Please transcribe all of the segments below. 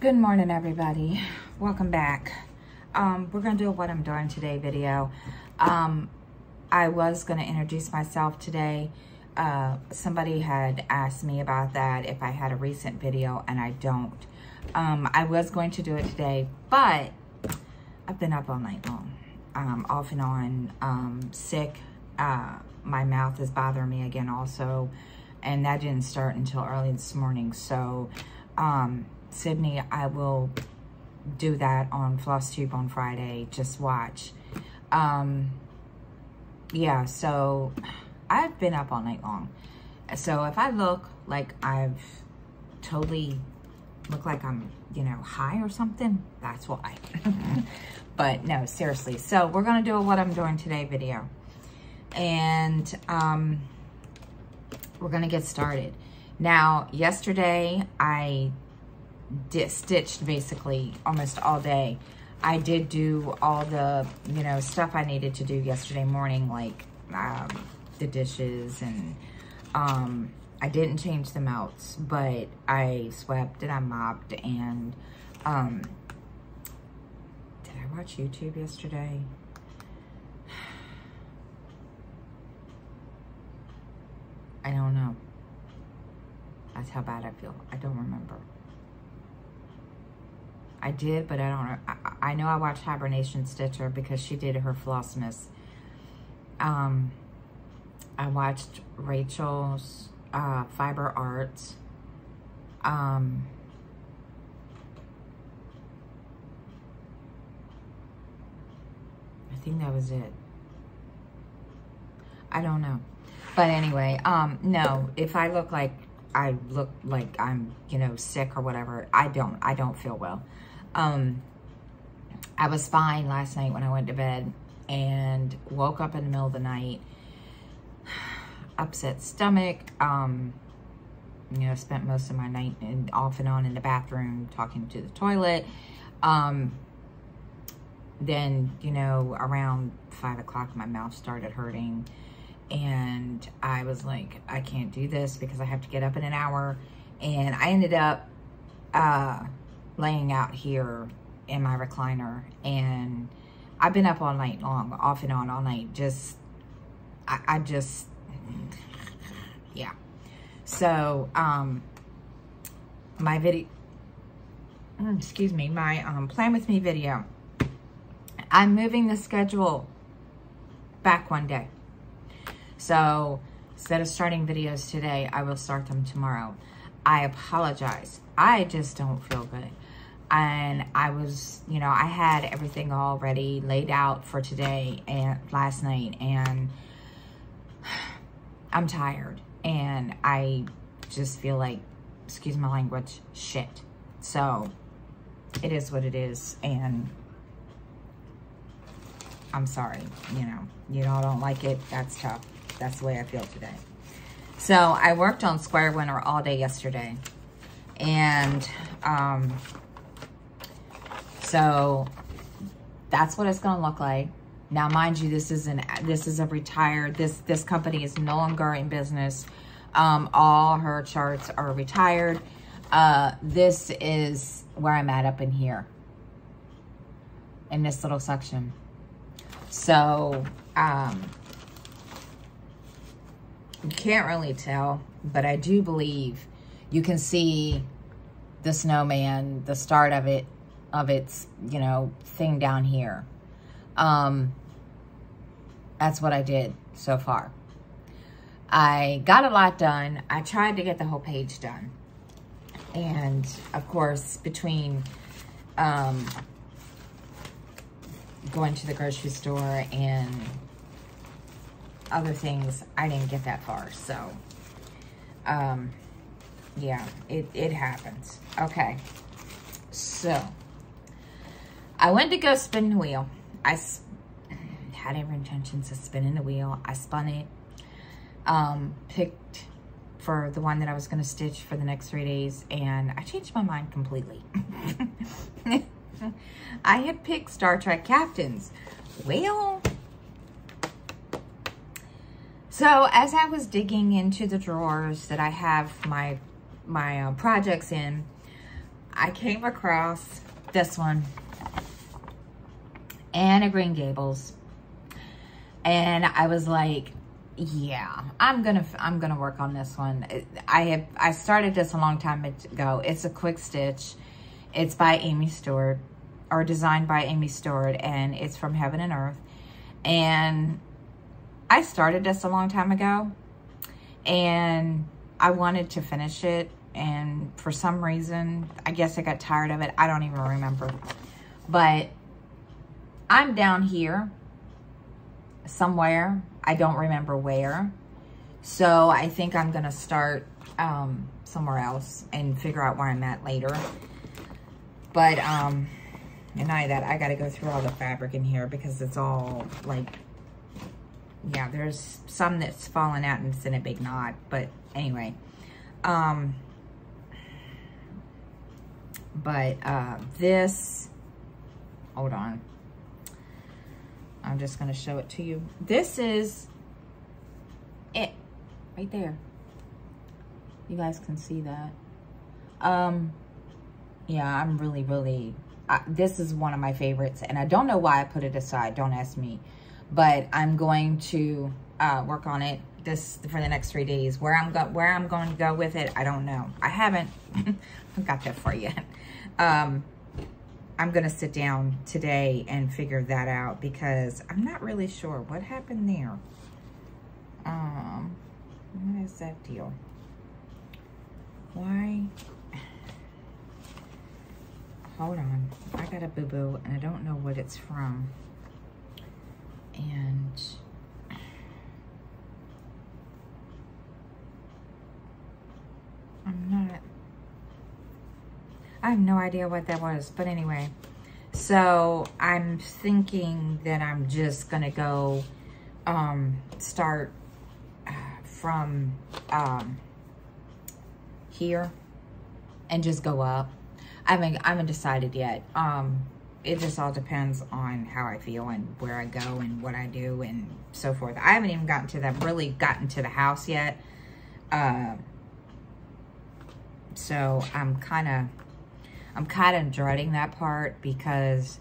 Good morning, everybody. Welcome back. Um, we're going to do a what I'm doing today video. Um, I was going to introduce myself today. Uh, somebody had asked me about that if I had a recent video, and I don't. Um, I was going to do it today, but I've been up all night long, um, off and on, um, sick. Uh, my mouth is bothering me again also, and that didn't start until early this morning. So, um, Sydney, I will do that on FlossTube on Friday. Just watch. Um, yeah, so I've been up all night long. So if I look like I've totally look like I'm, you know, high or something, that's why. but no, seriously. So we're going to do a what I'm doing today video. And um, we're going to get started. Now, yesterday I stitched basically almost all day. I did do all the, you know, stuff I needed to do yesterday morning, like um, the dishes and um, I didn't change the melts, but I swept and I mopped and um, did I watch YouTube yesterday? I don't know. That's how bad I feel. I don't remember. I did, but I don't know. I, I know I watched Hibernation Stitcher because she did her Flossmas. Um, I watched Rachel's uh, Fiber Arts. Um, I think that was it. I don't know. But anyway, um, no, if I look like I look like I'm, you know, sick or whatever, I don't. I don't feel well. Um, I was fine last night when I went to bed and woke up in the middle of the night, upset stomach, um, you know, spent most of my night in, off and on in the bathroom talking to the toilet. Um, then, you know, around five o'clock, my mouth started hurting and I was like, I can't do this because I have to get up in an hour. And I ended up, uh, laying out here in my recliner and I've been up all night long, off and on all night. Just, I, I just, yeah. So, um, my video, mm, excuse me, my um, plan with me video, I'm moving the schedule back one day. So instead of starting videos today, I will start them tomorrow. I apologize. I just don't feel good and I was, you know, I had everything already laid out for today and last night and I'm tired and I just feel like, excuse my language, shit. So it is what it is and I'm sorry, you know, you all don't like it, that's tough. That's the way I feel today. So I worked on Square Winner all day yesterday and um, so that's what it's going to look like. Now, mind you, this is an this is a retired. This this company is no longer in business. Um, all her charts are retired. Uh, this is where I'm at up in here, in this little section. So um, you can't really tell, but I do believe you can see the snowman, the start of it of its, you know, thing down here. Um, that's what I did so far. I got a lot done. I tried to get the whole page done. And, of course, between um, going to the grocery store and other things, I didn't get that far. So, um, yeah, it, it happens. Okay. So, I went to go spin the wheel. I had every intentions of spinning the wheel. I spun it. Um, picked for the one that I was going to stitch for the next three days. And I changed my mind completely. I had picked Star Trek Captains. Well, so as I was digging into the drawers that I have my, my uh, projects in, I came across this one. Anne of Green Gables. And I was like, yeah, I'm gonna I'm gonna work on this one. I have I started this a long time ago. It's a quick stitch. It's by Amy Stewart, or designed by Amy Stewart, and it's from Heaven and Earth. And I started this a long time ago, and I wanted to finish it, and for some reason, I guess I got tired of it. I don't even remember. But I'm down here somewhere. I don't remember where. So I think I'm going to start um, somewhere else and figure out where I'm at later. But, um, and I that, I got to go through all the fabric in here because it's all like, yeah, there's some that's fallen out and it's in a big knot. But anyway, um, but uh, this, hold on. I'm just to show it to you. This is it right there. You guys can see that. Um, yeah, I'm really, really, uh, this is one of my favorites. And I don't know why I put it aside. Don't ask me. But I'm going to uh, work on it this for the next three days. Where I'm, go where I'm going to go with it, I don't know. I haven't got that for yet. Um, I'm going to sit down today and figure that out because I'm not really sure what happened there. Um, what is that deal? Why? Hold on. I got a boo-boo and I don't know what it's from. And I'm not I have no idea what that was, but anyway. So I'm thinking that I'm just gonna go um, start uh, from um, here and just go up. I haven't, I haven't decided yet. Um, it just all depends on how I feel and where I go and what I do and so forth. I haven't even gotten to that, really gotten to the house yet. Uh, so I'm kind of I'm kind of dreading that part because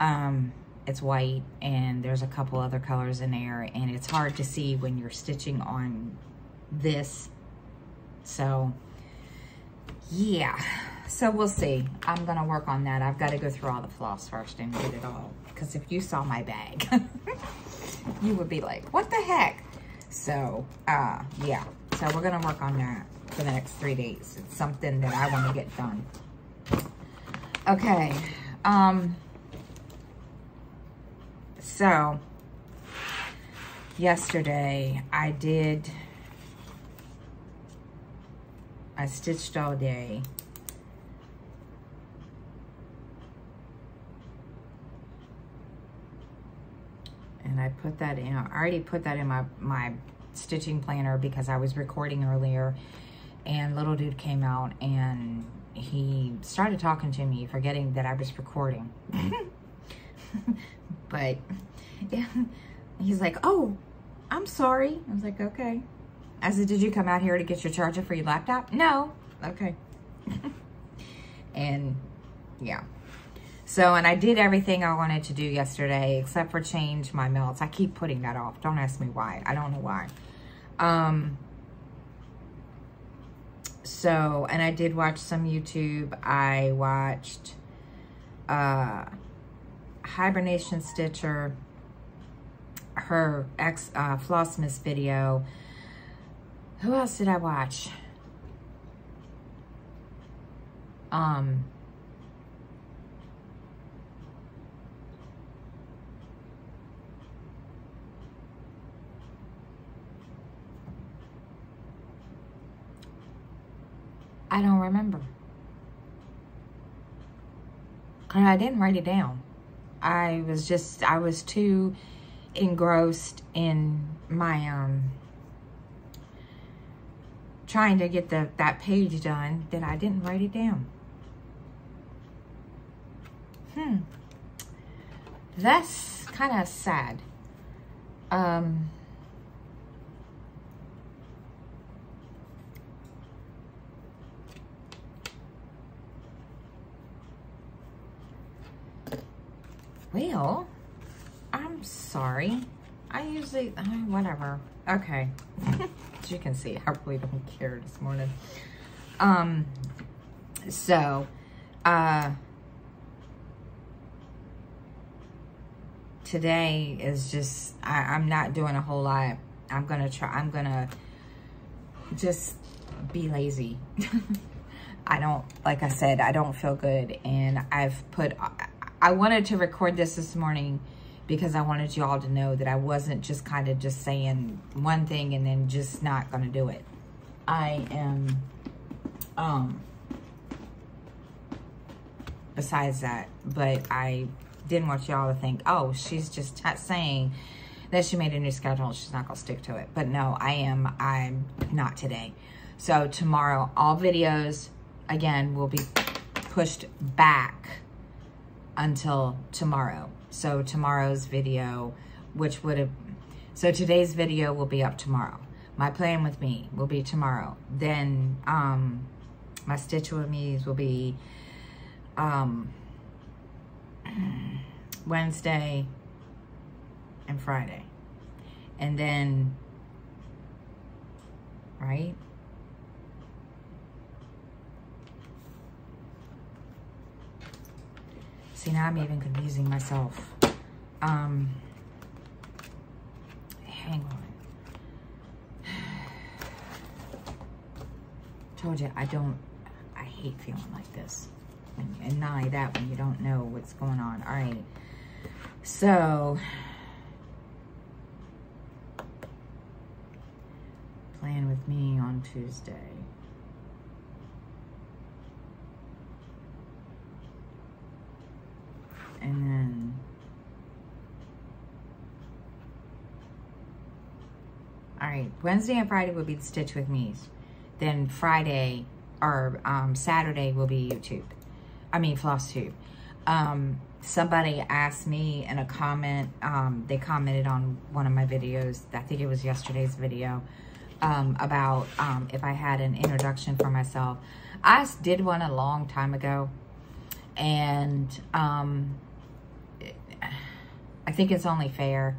um, it's white and there's a couple other colors in there and it's hard to see when you're stitching on this. So, yeah. So we'll see. I'm to work on that. I've got to go through all the floss first and get it all. Because if you saw my bag, you would be like, what the heck? So, uh, yeah. So we're to work on that for the next three days. It's something that I want to get done. Okay. Um, so, yesterday I did, I stitched all day. And I put that in, I already put that in my, my stitching planner because I was recording earlier and little dude came out and he started talking to me, forgetting that I was recording. but yeah, he's like, oh, I'm sorry. I was like, okay. I said, did you come out here to get your charger for your laptop? No. Okay. and yeah. So, and I did everything I wanted to do yesterday except for change my melts. I keep putting that off. Don't ask me why. I don't know why. Um, so, and I did watch some YouTube. I watched uh, Hibernation Stitcher, her ex uh, Flossmas video. Who else did I watch? Um, I don't remember. I didn't write it down. I was just, I was too engrossed in my, um, trying to get the that page done that I didn't write it down. Hmm. That's kind of sad. Um, Well, I'm sorry. I usually, uh, whatever. Okay. As you can see, I really don't care this morning. Um, so, uh, today is just, I, I'm not doing a whole lot. I'm going to try, I'm going to just be lazy. I don't, like I said, I don't feel good. And I've put, I wanted to record this this morning because I wanted you all to know that I wasn't just kind of just saying one thing and then just not going to do it. I am, um, besides that, but I didn't want y'all to think, oh, she's just saying that she made a new schedule. She's not going to stick to it. But no, I am. I'm not today. So tomorrow, all videos, again, will be pushed back until tomorrow. So tomorrow's video, which would have, so today's video will be up tomorrow. My plan with me will be tomorrow. Then um, my stitch with me's will be um, Wednesday and Friday. And then, right? See, now I'm even confusing myself. Um, hang on. Told you, I don't, I hate feeling like this. And, not only that, when you don't know what's going on. All right. So, plan with me on Tuesday. And then all right, Wednesday and Friday will be the Stitch with Me's. Then Friday or um, Saturday will be YouTube. I mean, Floss Tube. Um, somebody asked me in a comment, um, they commented on one of my videos, I think it was yesterday's video, um, about um, if I had an introduction for myself. I did one a long time ago, and um, I think it's only fair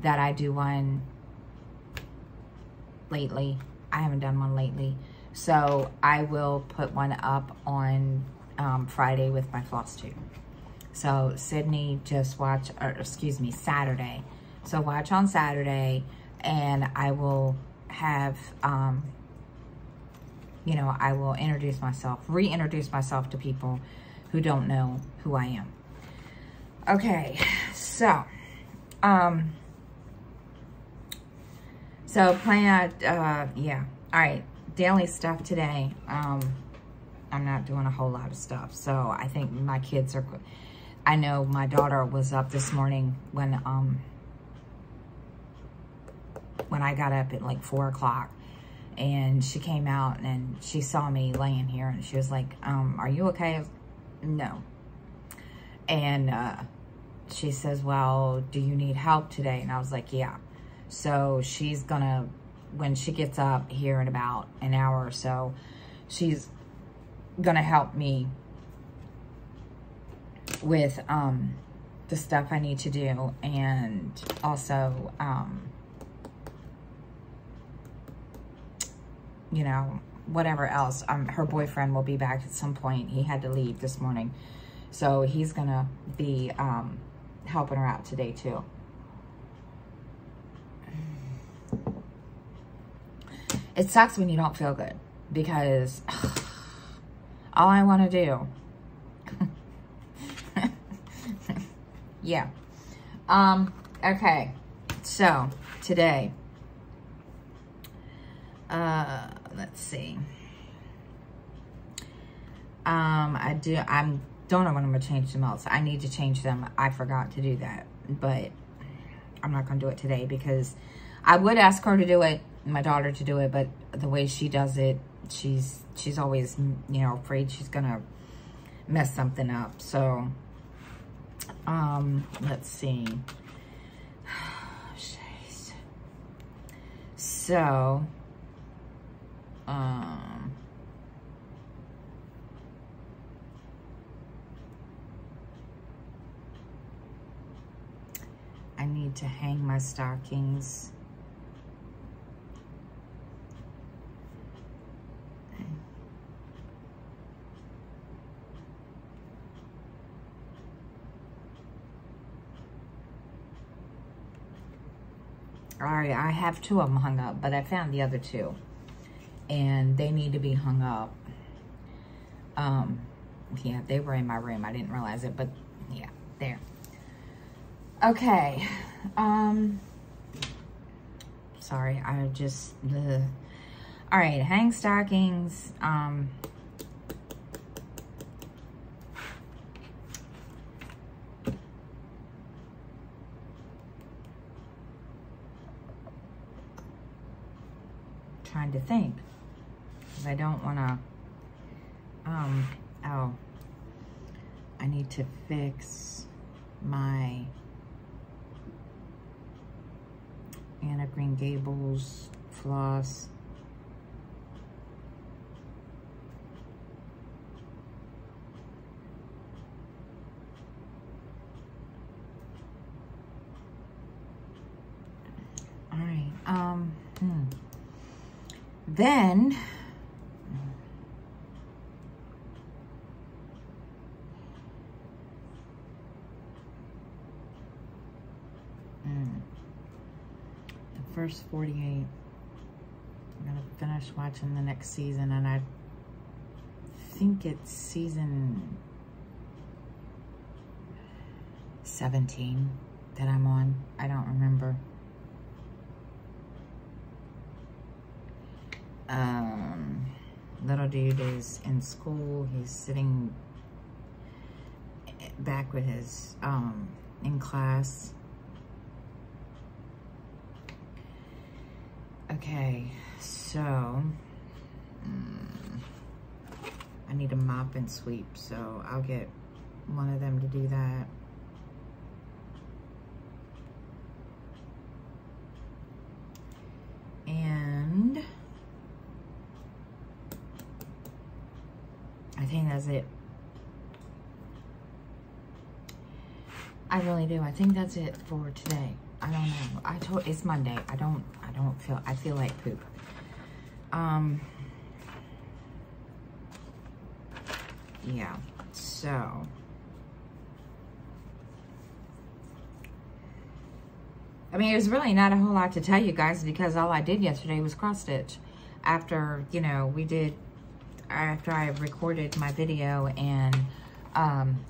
that I do one lately. I haven't done one lately. So I will put one up on um, Friday with my floss tube. So Sydney just watch, or excuse me, Saturday. So watch on Saturday and I will have, um, you know, I will introduce myself, reintroduce myself to people who don't know who I am. Okay, so, um, so plan, uh, yeah, all right, daily stuff today. Um, I'm not doing a whole lot of stuff, so I think my kids are, I know my daughter was up this morning when, um, when I got up at like four o'clock and she came out and she saw me laying here and she was like, um, are you okay? no. And, uh, she says, well, do you need help today? And I was like, yeah. So she's gonna, when she gets up here in about an hour or so, she's gonna help me with um, the stuff I need to do and also, um, you know, whatever else. Um, her boyfriend will be back at some point. He had to leave this morning. So he's gonna be um, helping her out today too. It sucks when you don't feel good because ugh, all I want to do. yeah. Um, okay. So today, uh, let's see. Um, I do, I'm don't know when I'm going to change them else. I need to change them. I forgot to do that, but I'm not going to do it today because I would ask her to do it, my daughter to do it, but the way she does it, she's, she's always, you know, afraid she's going to mess something up. So, um, let's see. so, um, need to hang my stockings. All right, I have two of them hung up, but I found the other two. And they need to be hung up. Um, yeah, they were in my room. I didn't realize it, but yeah, there. Okay. Um, sorry, I just, ugh. all right, hang stockings. Um, trying to think because I don't want to, um, oh, I need to fix my Of Green Gables floss. All right, um, hmm. Then, hmm, first 48, I'm gonna finish watching the next season and I think it's season 17 that I'm on. I don't remember. um, little dude is in school. He's sitting back with his, um, in class. Okay, so, um, I need a mop and sweep, so I'll get one of them to do that. And I think that's it. I really do. I think that's it for today. I don't know. I told it's Monday. I don't I don't feel I feel like poop. Um Yeah. So I mean, it was really not a whole lot to tell you guys because all I did yesterday was cross stitch. After, you know, we did after I recorded my video and um,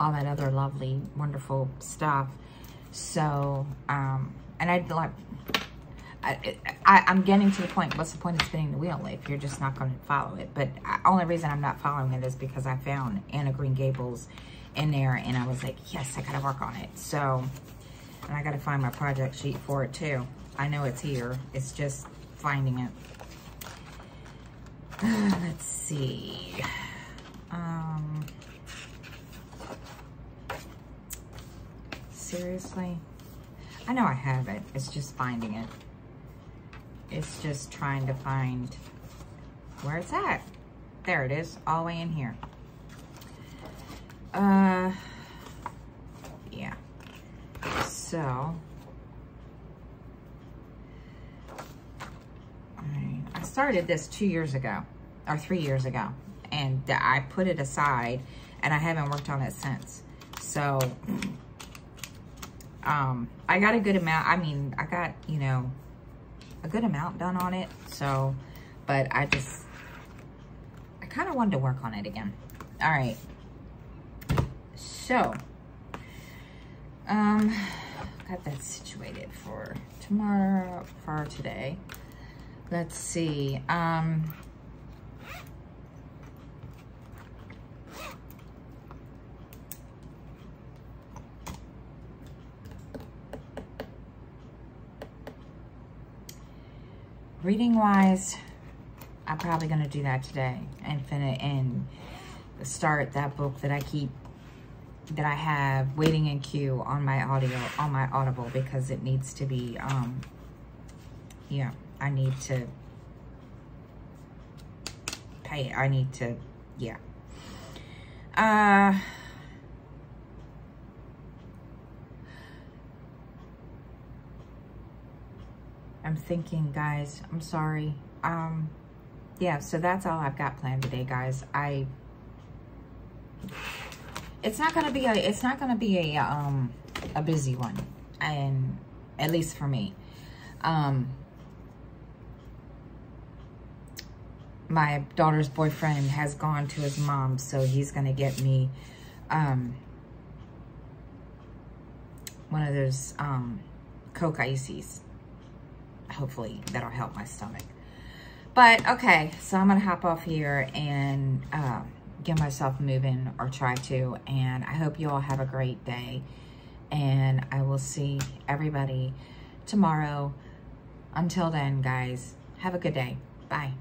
all that other lovely, wonderful stuff. So, um, and I'd like, I, I, am getting to the point, what's the point of spinning the wheel if you're just not going to follow it? But only reason I'm not following it is because I found Anne of Green Gables in there and I was like, yes, I got to work on it. So, and I got to find my project sheet for it too. I know it's here. It's just finding it. Uh, let's see. Um, seriously? I know I have it. It's just finding it. It's just trying to find where it's at. There it is, all the way in here. Uh, yeah. So, I started this two years ago, or three years ago, and I put it aside, and I haven't worked on it since. So, um, I got a good amount, I mean, I got, you know, a good amount done on it, so, but I just, I kind of wanted to work on it again. All right. So, um, got that situated for tomorrow, for today. Let's see. Um, reading wise, I'm probably going to do that today and finish and start that book that I keep that I have waiting in queue on my audio on my audible because it needs to be um yeah I need to pay. I need to, yeah. Uh, I'm thinking, guys. I'm sorry. Um, yeah, so that's all I've got planned today, guys. I, it's not gonna be a, it's not gonna be a, um, a busy one, and at least for me. Um, my daughter's boyfriend has gone to his mom, so he's gonna get me, um, one of those, um, Coke Ices. Hopefully that'll help my stomach. But, okay, so I'm to hop off here and uh, get myself moving or try to. And I hope you all have a great day. And I will see everybody tomorrow. Until then, guys, have a good day. Bye.